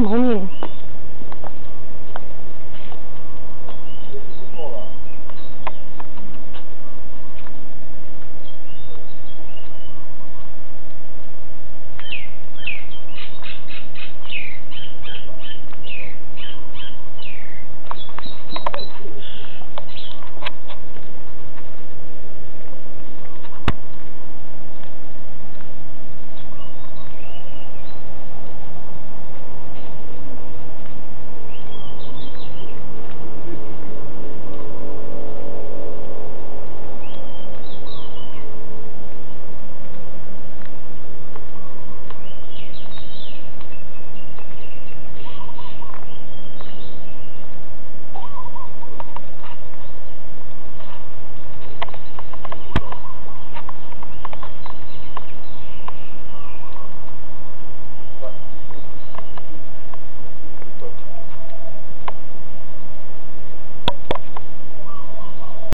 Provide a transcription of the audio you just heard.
蒙你